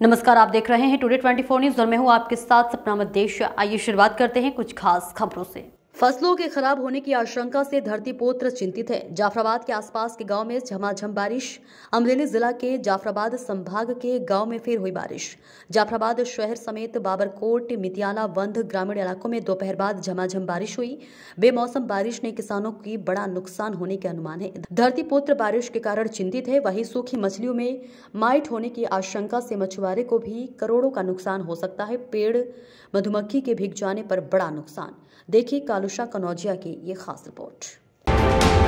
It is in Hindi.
नमस्कार, आप देख रहे हैं टुडे 24 न्यूज़ और मैं हूँ आपके साथ सपना मध्य आइए शुरुआत करते हैं कुछ खास खबरों से। फ़सलों के खराब होने की आशंका से धरतीपुत्र चिंतित है। जाफराबाद के आसपास के गाँव में झमाझम बारिश। अमरेली जिला के जाफराबाद संभाग के गाँव में फिर हुई बारिश। जाफराबाद शहर समेत बाबरकोट मितियाला वंध ग्रामीण इलाकों में दोपहर बाद झमाझम बारिश हुई। बेमौसम बारिश ने किसानों की बड़ा नुकसान होने के अनुमान है। धरतीपुत्र बारिश के कारण चिंतित है। वही सूखी मछलियों में माइट होने की आशंका से मछुआरे को भी करोड़ों का नुकसान हो सकता है। पेड़ मधुमक्खी के भीग जाने पर बड़ा नुकसान। देखिए अनुषा कनौजिया की ये खास रिपोर्ट।